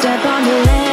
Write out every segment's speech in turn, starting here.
Step on the land,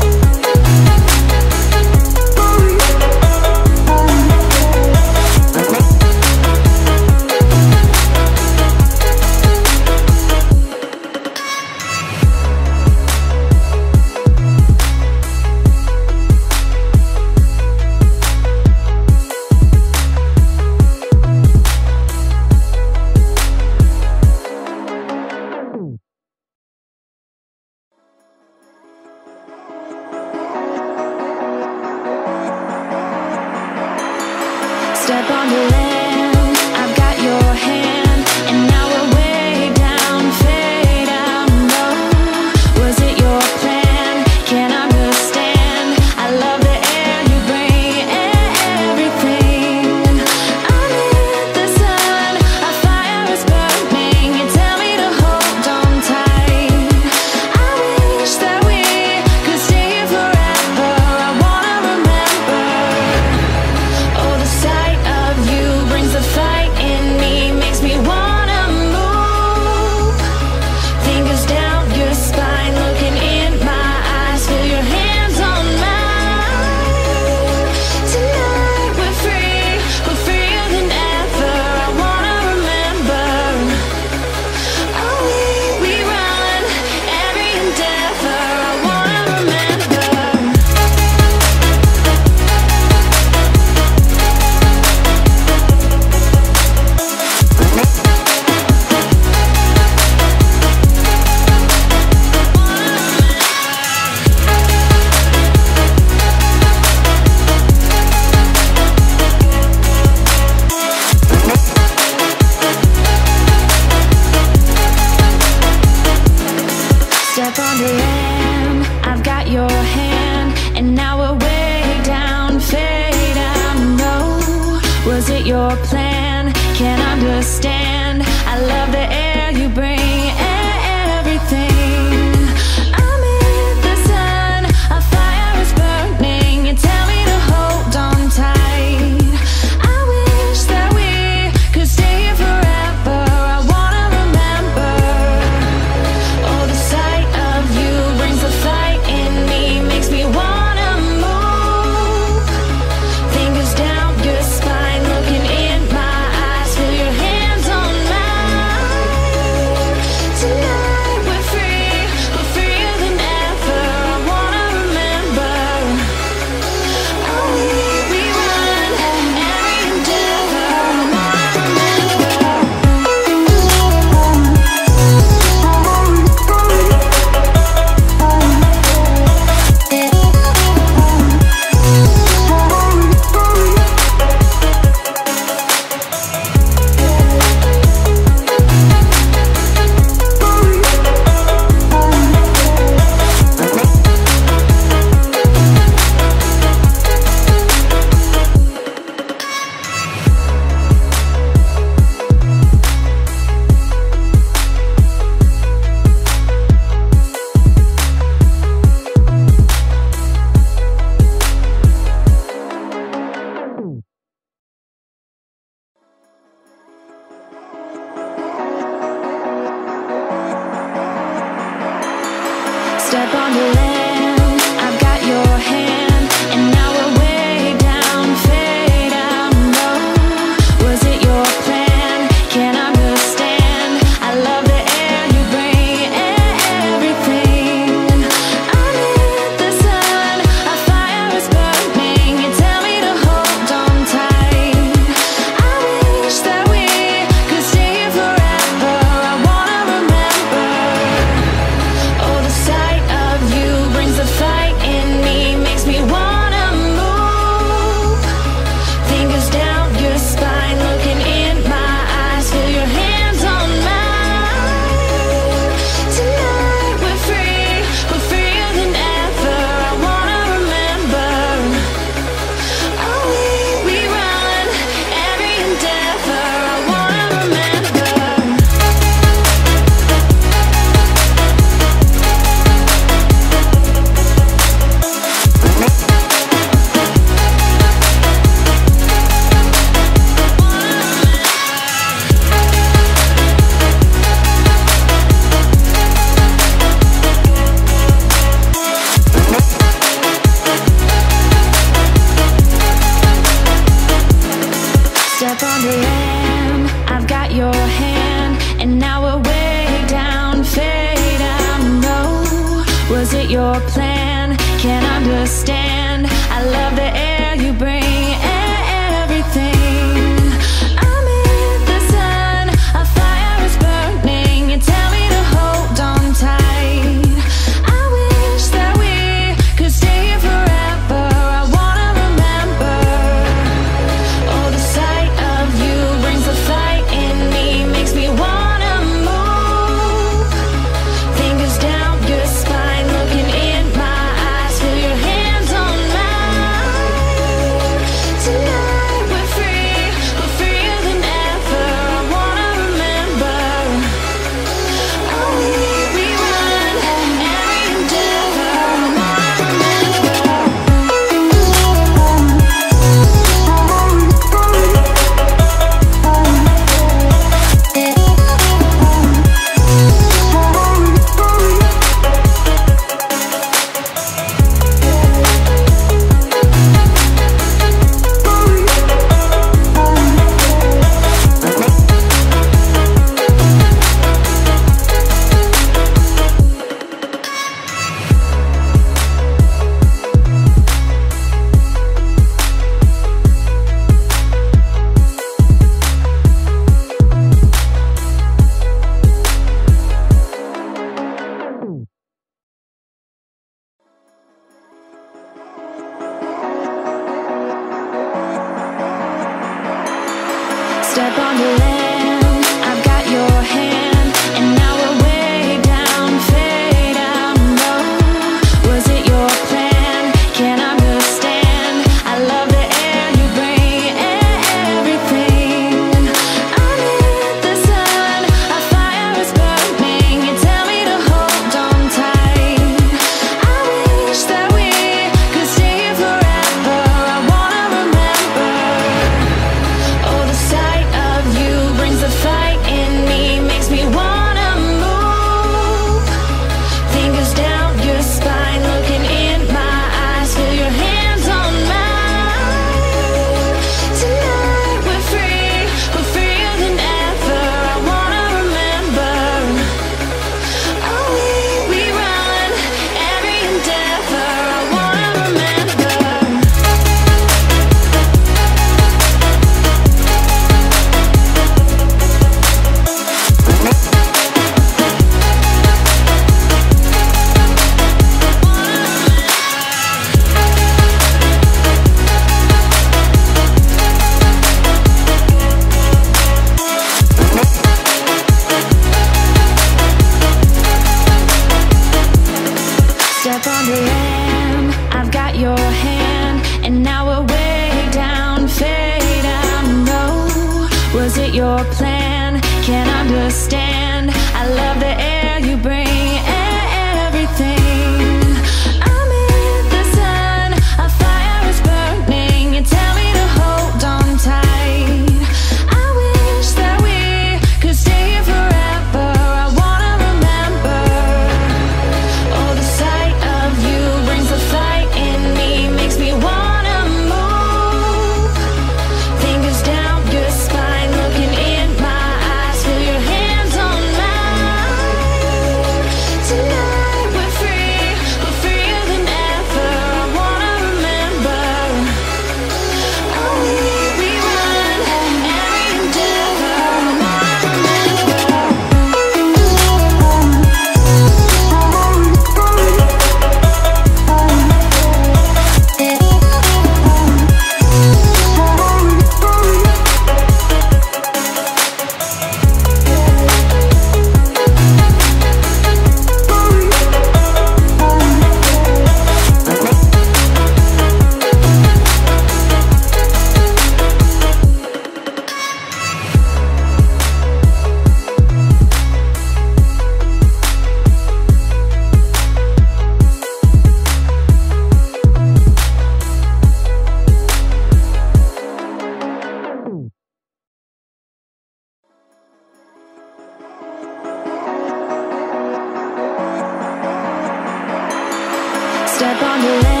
step on the land.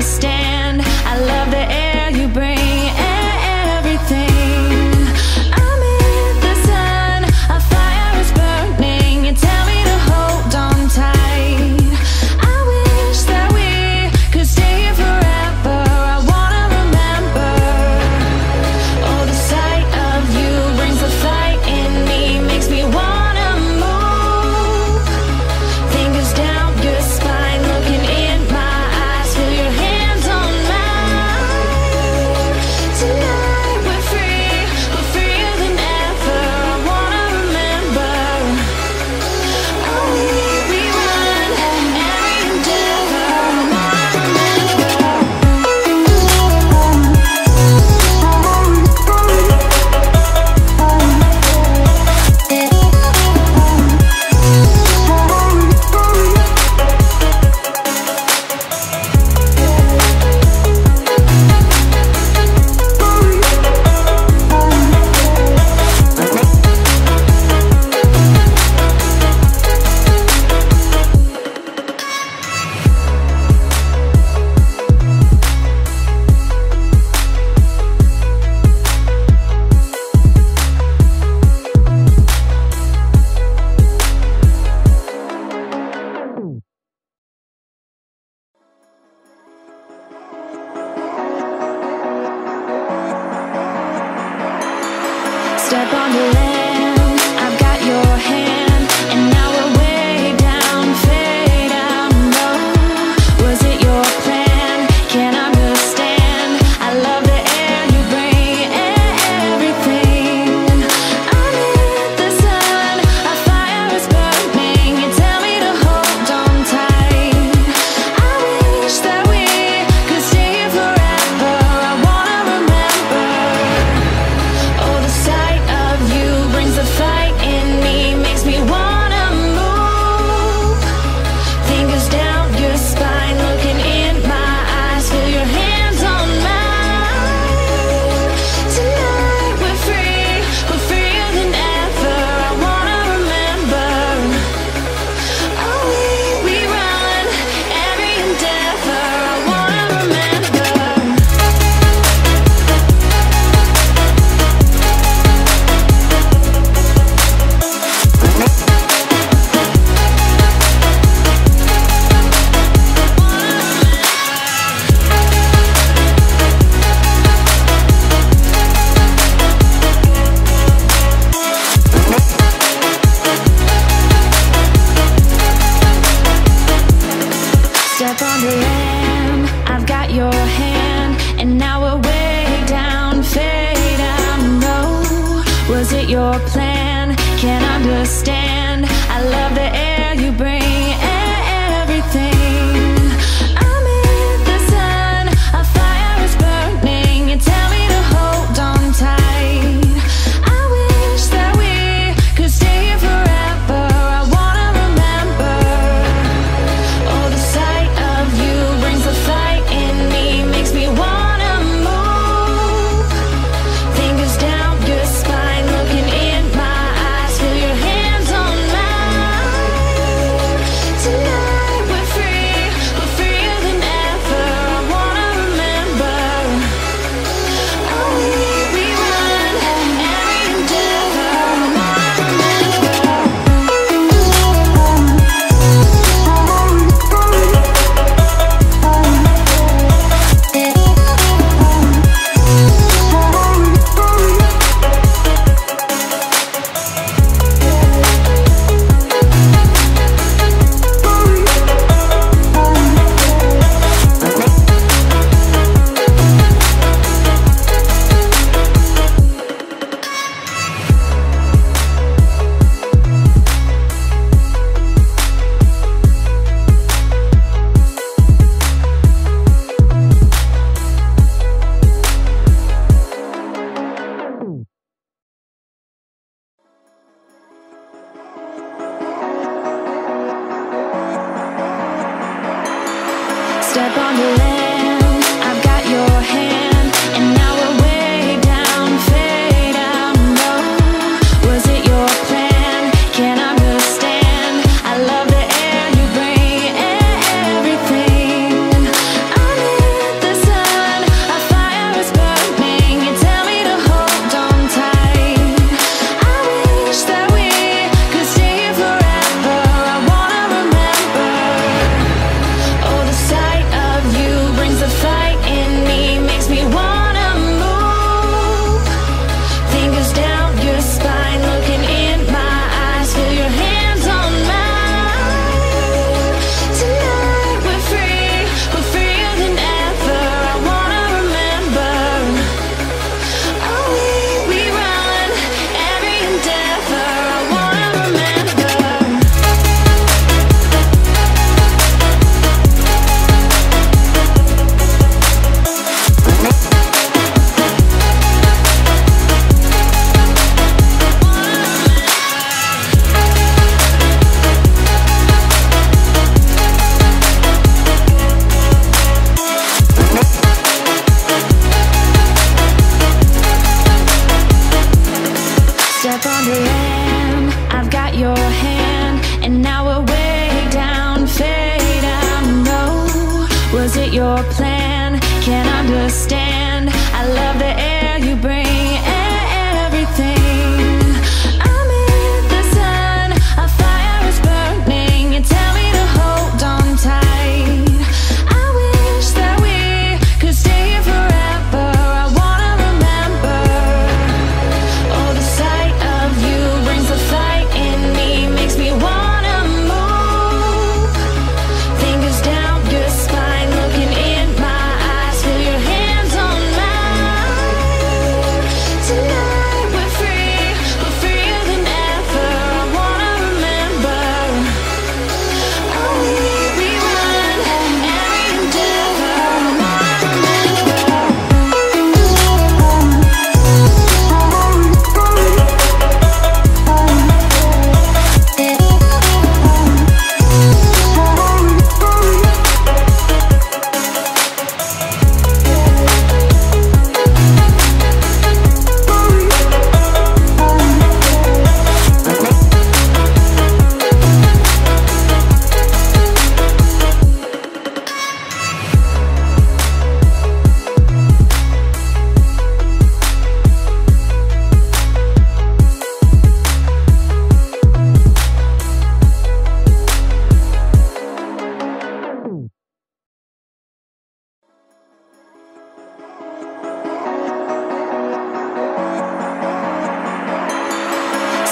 Understand.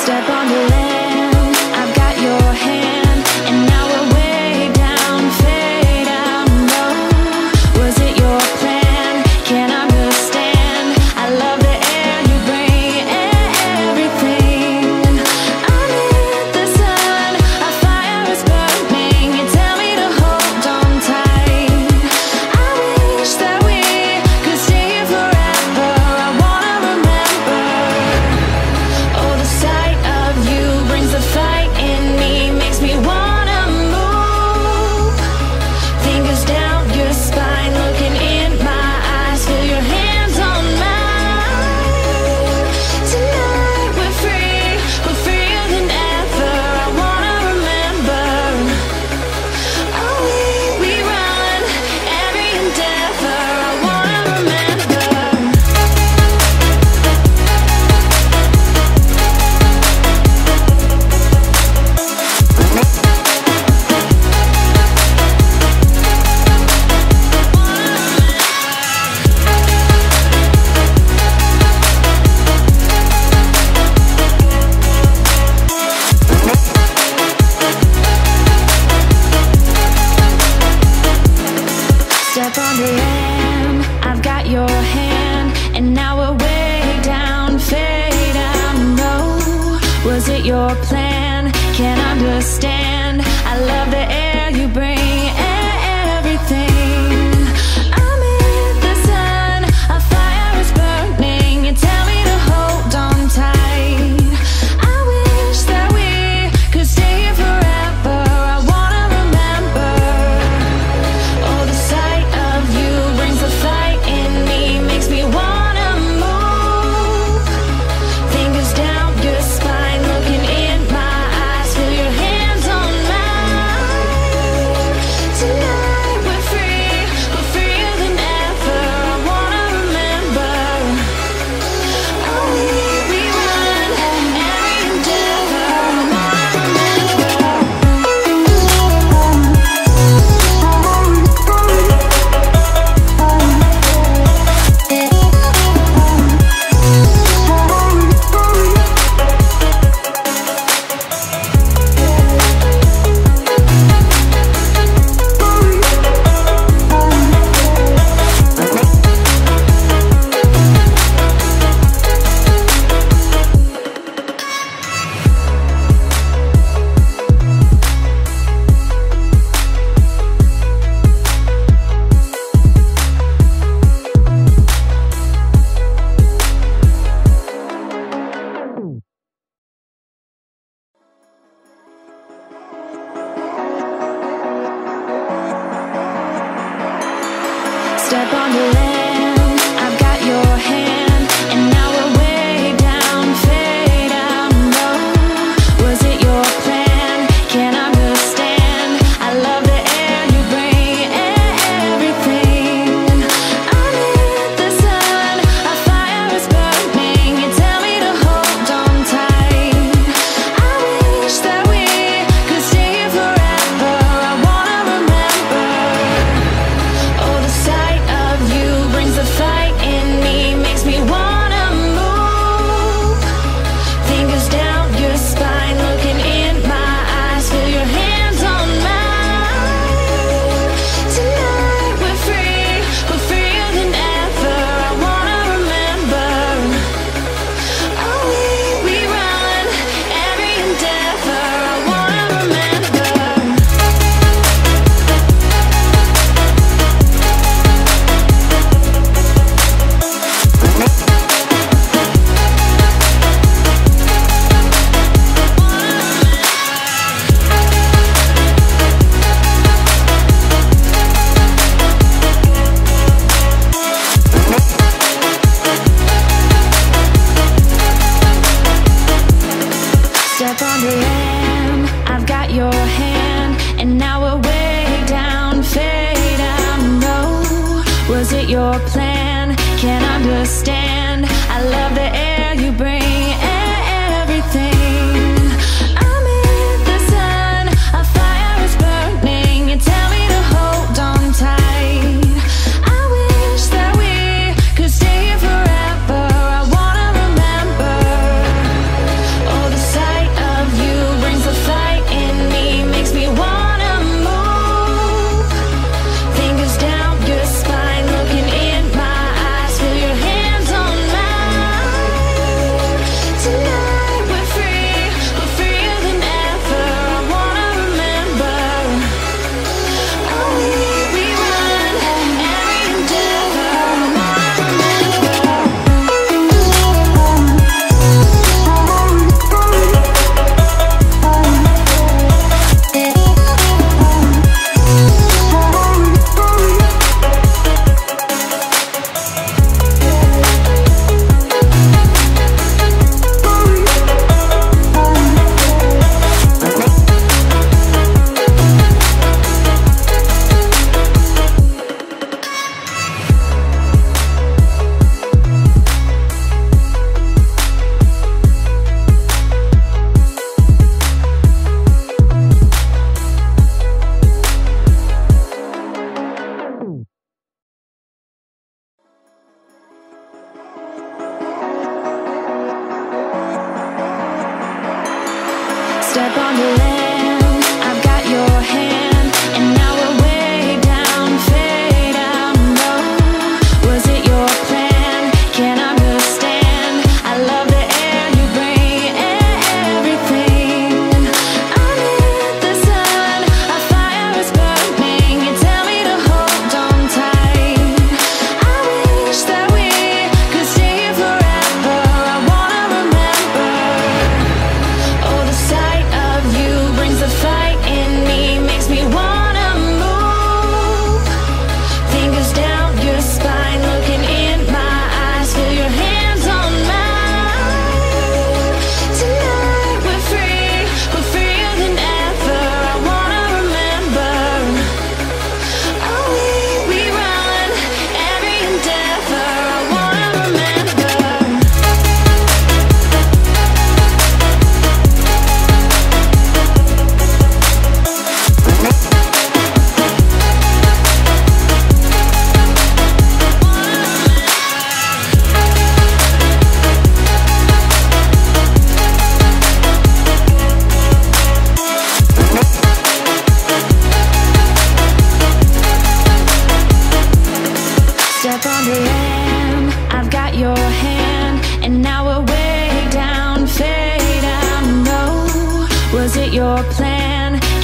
Step on the land,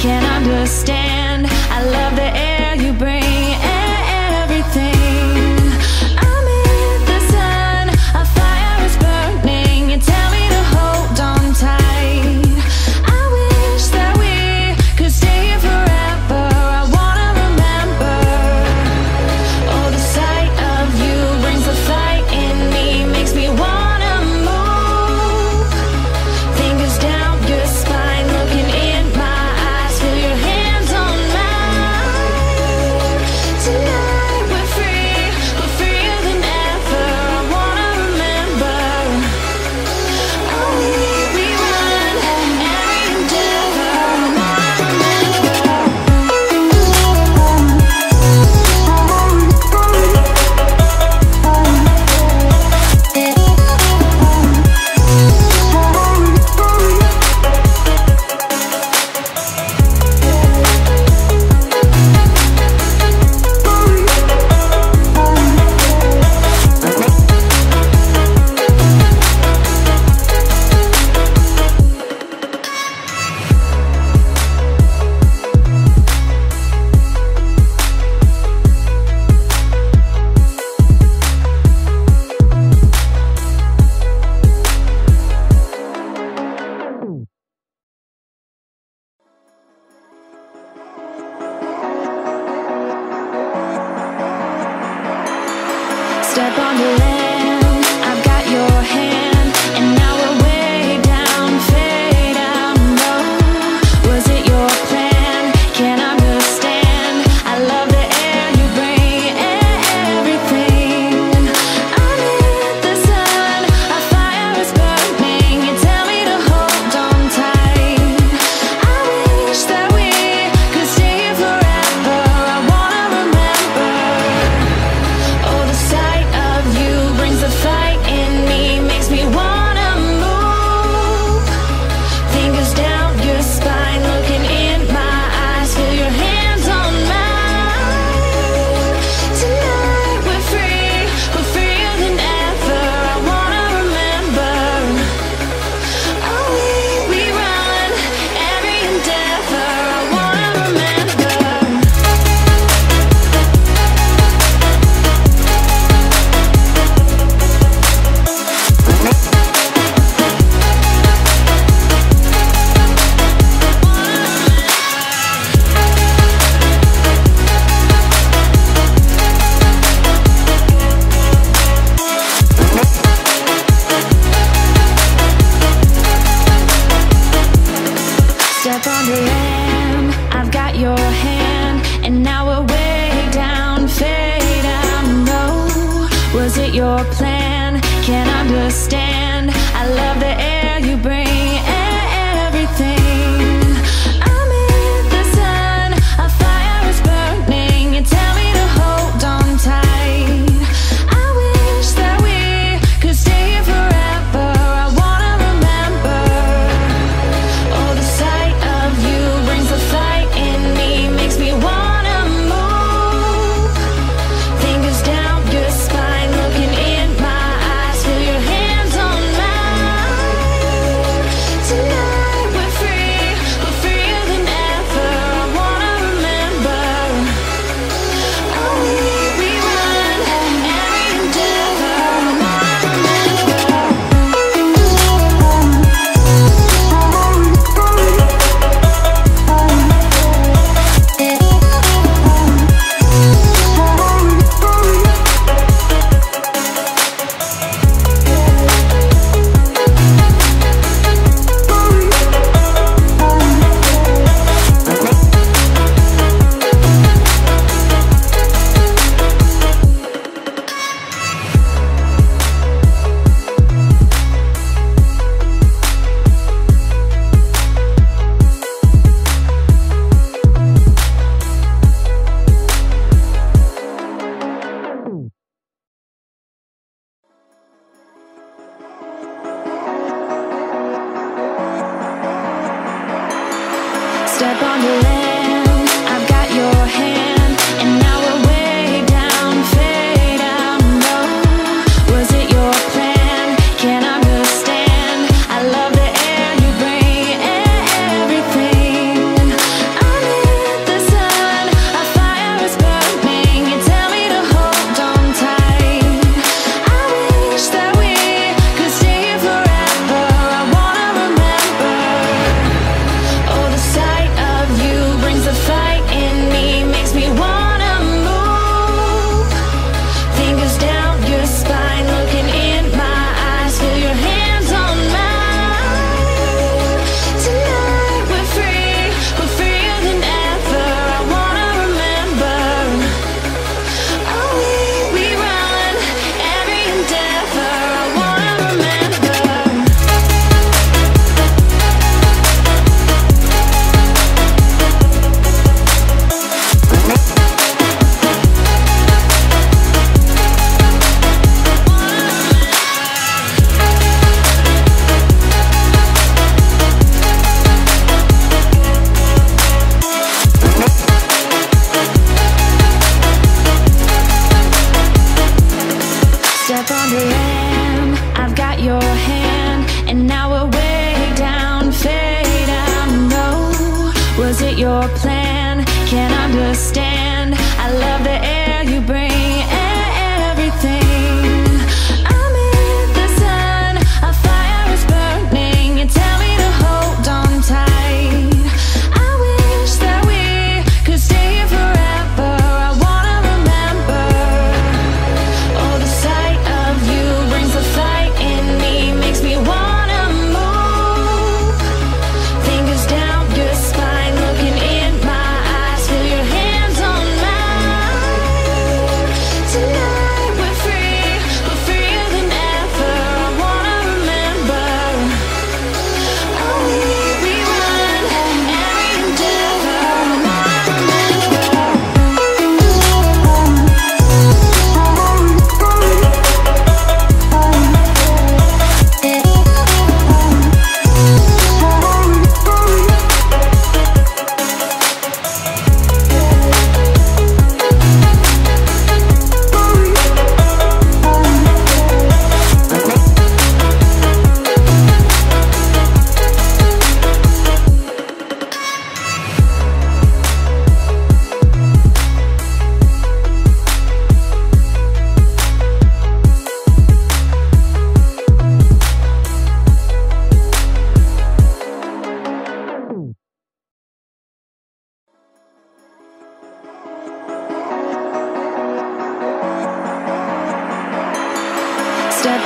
Can't understand.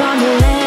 On the land,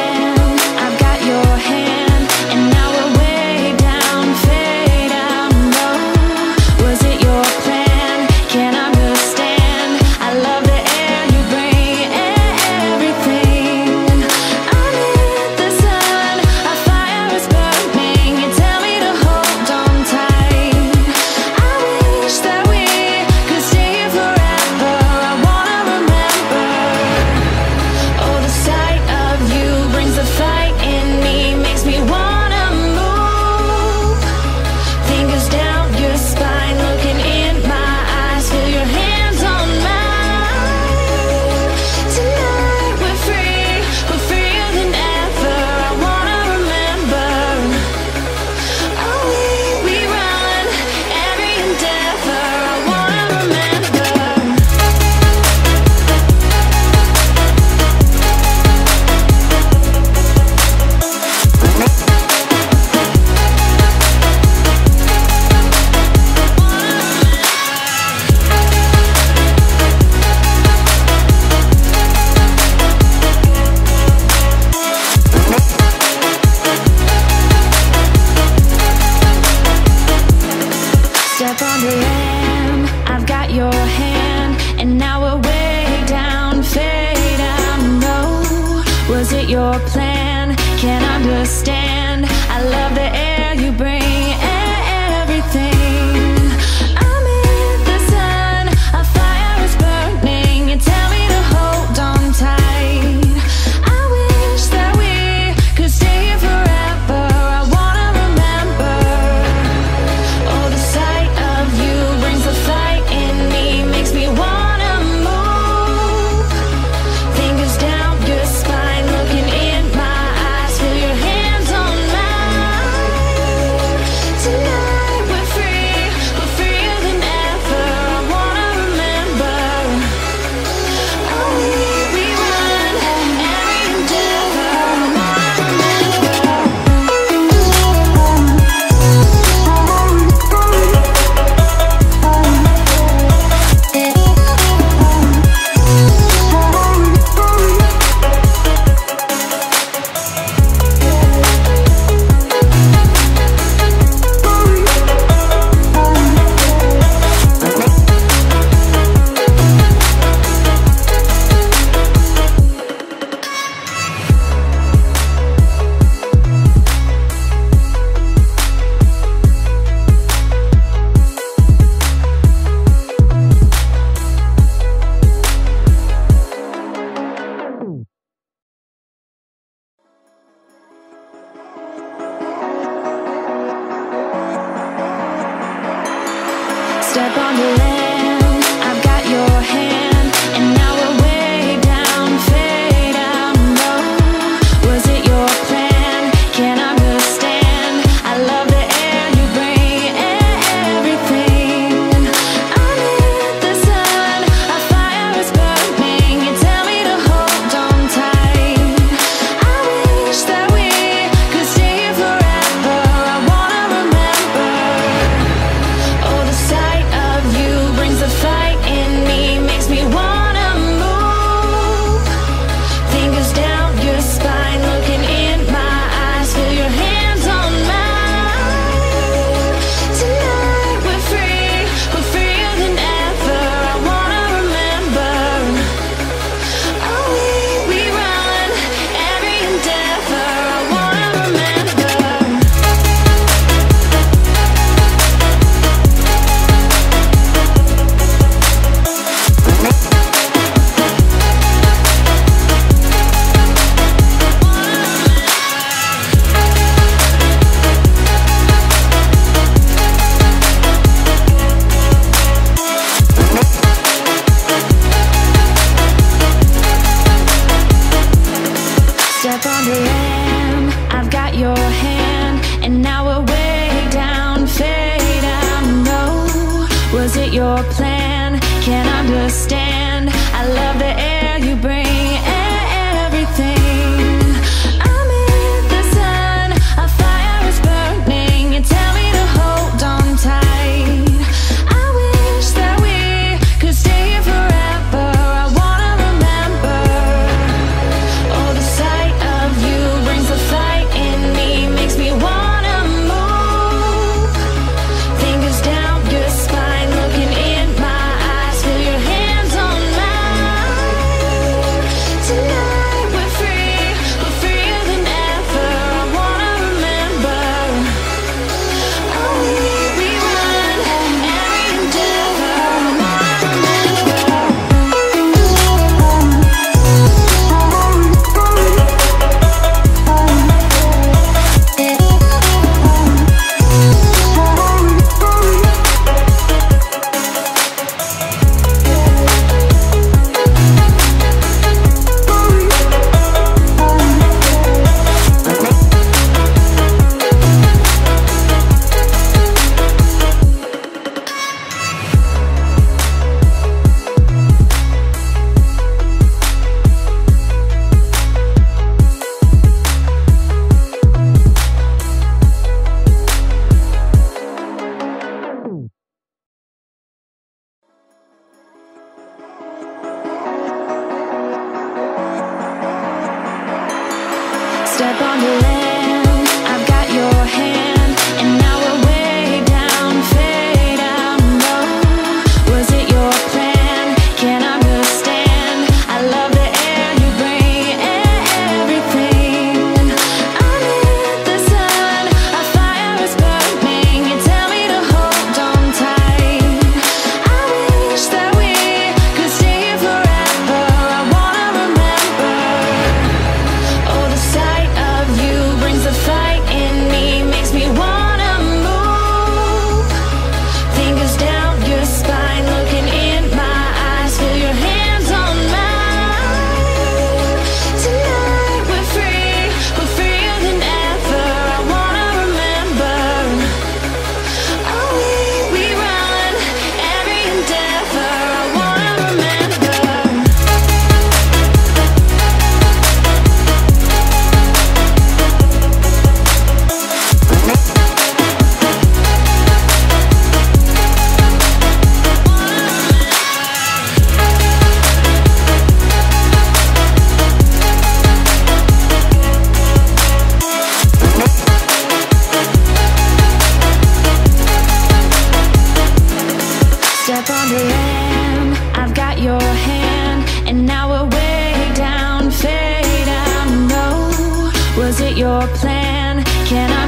plan. Can I?